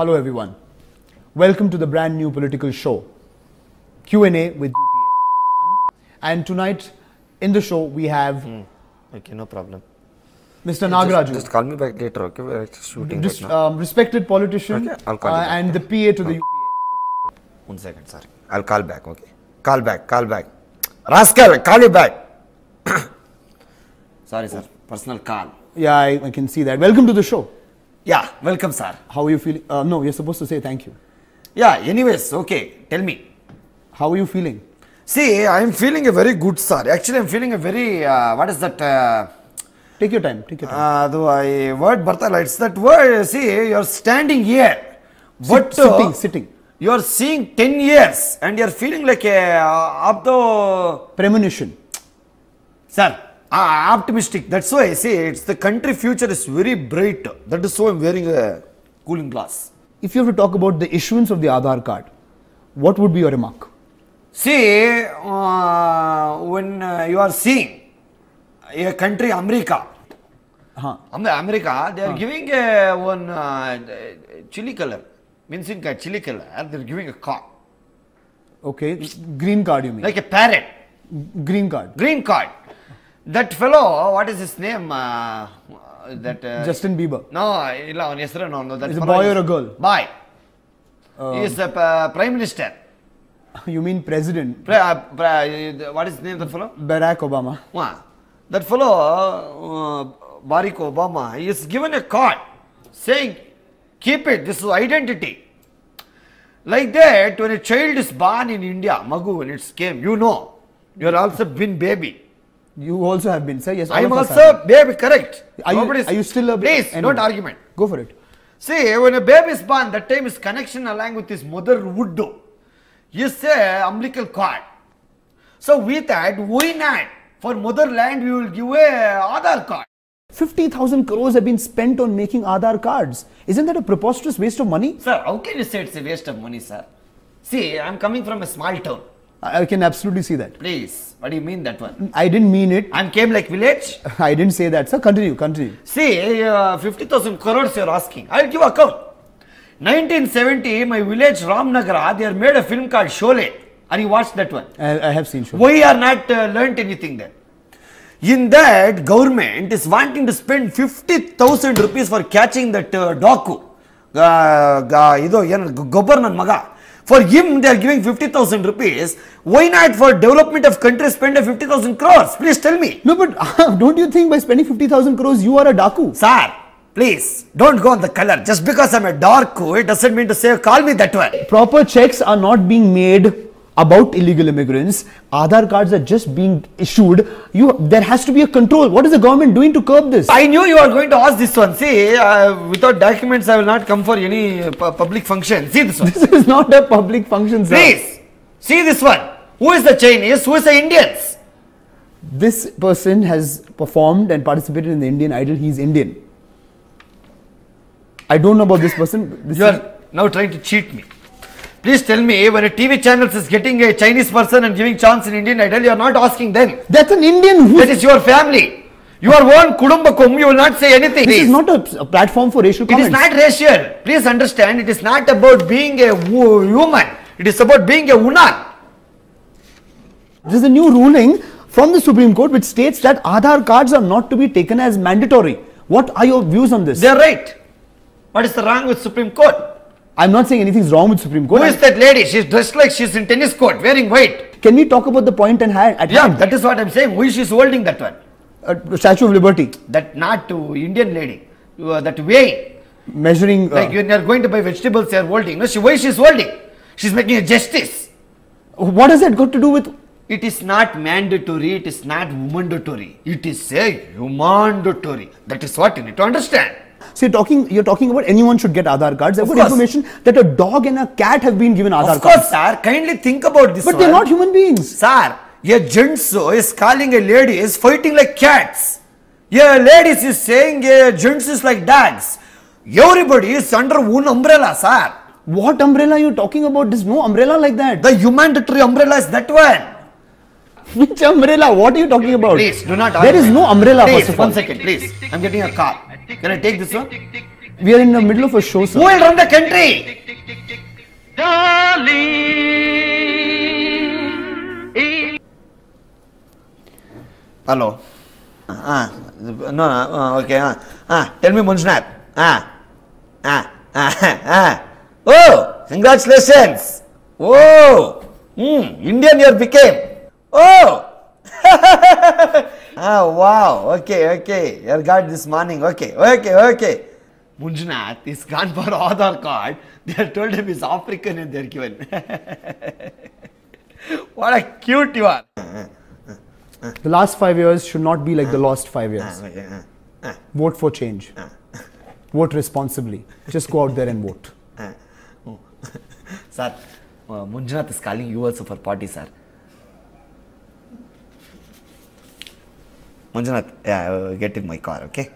Hello everyone. Welcome to the brand new political show, Q&A with UPA. And tonight in the show we have Okay, no problem. Mr. Nagaraju, Just call me back later, okay? We're just shooting dis- right um, respected politician Okay, I'll call uh, and the PA to the UPA. One second, sorry. I'll call back, okay? Call back, call back. Rascal, call you back. sorry, sir. Personal call. Yeah, I, I can see that. Welcome to the show. Yeah, welcome, sir. How are you feeling? Uh, no, you're supposed to say thank you. Yeah, anyways, okay. Tell me. How are you feeling? See, I'm feeling a very good, sir. Actually, I'm feeling a very, uh, what is that? Uh, Take your time. Take your time. ಅದು I word ಬರ್ತಾ it's that word see you are standing here but sitting, sitting. You are seeing ten years and you are feeling like of the Premonition. Sir Ah, optimistic. That's why I say it's the country future is very bright. That is why I'm wearing a cooling glass. If you have to talk about the issuance of the Aadhaar card, what would be your remark? See, uh, when uh, you are seeing a country, America, huh. America, they are huh. giving a, one uh, chili color, means in chili color, they're giving a card. Okay, green card you mean? Like a parrot. Green card. Green card. That fellow, what is his name? Uh, that uh, Justin Bieber. No, ಇಲ್ಲ ಅವನ ಹೆಸರು no, no. That Is a fellow boy is- or a girl? Boy. he is a uh, prime minister. You mean President Pre- uh, pre- what is the name of that fellow? Barack Obama? Wow. That fellow, uh, Barack Obama, he is given a card saying, keep it, this is identity. Like that, when a child is born in India, Magu, when it came, you know, you are also been baby. you also have been, sir. Yes, I am also baby, correct. Are you- are you still a ba- Please, don't argument. Go for it. See, when a baby is born, that time his connection along with his mother would do. Is a umbilical cord. So with that, why not? For motherland, we will give a Aadhaar card. 50,000 crores have been spent on making Aadhaar cards. Isn't that a preposterous waste of money? Sir, how can you say it's a waste of money, sir? See, I'm coming from a small town. I can absolutely see that. Please, what do you mean that one? I didn't mean it. And came like village? I didn't say that, sir. Continue, continue. See, uh, 50,000 crores you're asking. I'll give account. 1970, my village Ramanagara, they made a film called Sholay, And you watched that one? I, I have seen We are not uh, learnt anything then. In that, government is wanting to spend 50,000 rupees for catching that uh, daku. Uh, ಇದು ಏನು ಗೊಬ್ಬರ್ ನನ್ನ for him, they are giving 50,000 rupees. Why not for development of country spend 50,000 crores? Please tell me. No, but don't you think by spending 50,000 crores, you are a daku? Sir, Please, don't go on the color. Just because I'm a dark it doesn't mean to say call me that way. Proper checks are not being made about illegal immigrants. Aadhaar cards are just being issued. You, there has to be a control. What is the government doing to curb this? I knew you are going to ask this one. See, uh, without documents, I will not come for any pu- public function. See this one. this is not a public function, sir. Please, see this one. Who is the Chinese? Who is the Indians? This person has performed and participated in the Indian Idol. He's Indian. I don't know about this person. This You are now trying to cheat me. Please tell me when a TV channel is getting a Chinese person and giving chance in Indian Idol, you are not asking them. that's an Indian. Who, That is your family. You Your own Kudumbakum, you will not say anything. this is not a, a platform for racial It is not racial. Please understand, it is not about being a wo- human. It is about being a Unan. There's a new ruling from the Supreme Court which states that Aadhaar cards are not to be taken as mandatory. What are your views on this? They are right. What is the wrong with Supreme Court? I'm not saying anything's wrong with Supreme Court. Who is that lady? She's dressed like she's in tennis court, wearing white. Can we talk about the point and hand, at Yeah, hand? that is what I'm saying. Who is she's holding that one? Uh, Statue of Liberty, That not to Indian lady. Are that weighing. measuring. uh, Like when you're going to buy vegetables, you're holding. No, she why she's holding? She's making a justice. what has that got to do with? It is not mandatory, it is not mandatory. It is a mandatory. That is what you need to understand. So you're talking, you're talking about anyone should get Aadhaar cards. I've got information that a dog and a cat have been given Aadhaar cards. of course, cards. sir. Kindly think about this But one. they're not human beings. Sir, a gentso is calling a lady is fighting like cats. A lady is saying a gents is like dogs. Everybody is under one umbrella, sir. What umbrella are you talking about? There's no umbrella like that. The humanitarian umbrella is that one. Which umbrella? What are you talking about? Please do not. There is no umbrella Please, first of all. one second, please. I'm getting a call. Can I take this one? We are in the middle of a show, sir. Who will run the country? Hello. Ah, no, no, uh, okay. Ah, ah, tell me, Manjunath. Ah, ah, ah, ah. Oh, congratulations. Oh, hmm, Indian you became. Oh. ah, wow. Okay, okay. Your got this morning. Okay, okay, okay. Manjunath is gone for Aadhaar card. They have told him he's African and they're given. what a cute you are. The last five years should not be like the lost five years. Vote for change. Vote responsibly. Just go out there and vote. sir, uh, Manjunath is calling you also for party, sir. Manjunath, yeah, uh, get in my car, okay?